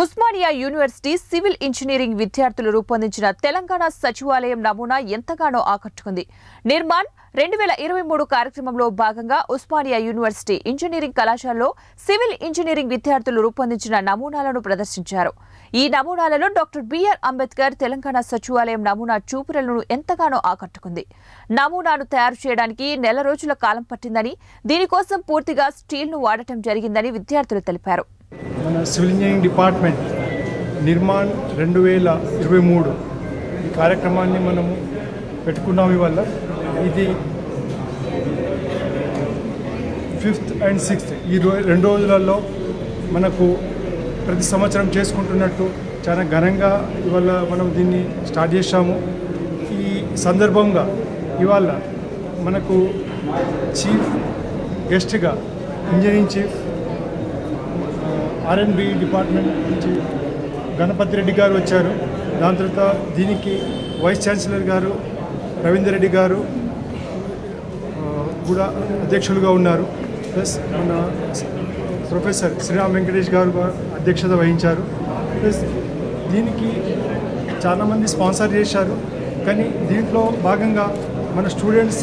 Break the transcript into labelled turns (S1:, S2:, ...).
S1: Osmania university civil engineering విద్యార్థులు రూపొందించిన తెలంగాణ సచివాలయం నమూనా ఎంతగానో ఆకట్టుకుంది. నిర్మాణ్ రెండు వేల ఇరవై మూడు కార్యక్రమంలో భాగంగా ఉస్మానియా యూనివర్సిటీ ఇంజనీరింగ్ కళాశాలలో సివిల్ ఇంజనీరింగ్ విద్యార్థులు రూపొందించిన నమూనాలను ప్రదర్శించారు. ఈ నమూనాలలో డాక్టర్ బిఆర్ అంబేద్కర్ తెలంగాణ సచివాలయం నమూనా చూపులను ఎంతగానో ఆకట్టుకుంది. నమూనాను తయారు చేయడానికి నెల రోజుల కాలం పట్టిందని దీనికోసం పూర్తిగా స్టీల్ను వాడటం జరిగిందని విద్యార్థులు తెలిపారు.
S2: మన సివిల్ ఇంజనీరింగ్ డిపార్ట్మెంట్ నిర్మాణ్ రెండు వేల ఇరవై మూడు ఈ కార్యక్రమాన్ని మనము పెట్టుకున్నాం ఇవల్ల ఇది ఫిఫ్త్ అండ్ సిక్స్త్. ఈ రో రెండు రోజులలో మనకు ప్రతి సంవత్సరం చేసుకుంటున్నట్టు చాలా ఘనంగా ఇవాళ మనం దీన్ని స్టార్ట్ చేశాము. ఈ సందర్భంగా ఇవాళ మనకు చీఫ్ గెస్ట్గా ఇంజనీరింగ్ చీఫ్ ఆర్ఎన్బి డిపార్ట్మెంట్ నుంచి గణపతి రెడ్డి గారు వచ్చారు. దాని తర్వాత దీనికి వైస్ ఛాన్సలర్ గారు రవీందర్ రెడ్డి గారు కూడా అధ్యక్షులుగా ఉన్నారు. ప్లస్ మన ప్రొఫెసర్ శ్రీరామ్ వెంకటేష్ గారు అధ్యక్షత వహించారు. ప్లస్ దీనికి చాలామంది స్పాన్సర్ చేశారు. కానీ దీంట్లో భాగంగా మన స్టూడెంట్స్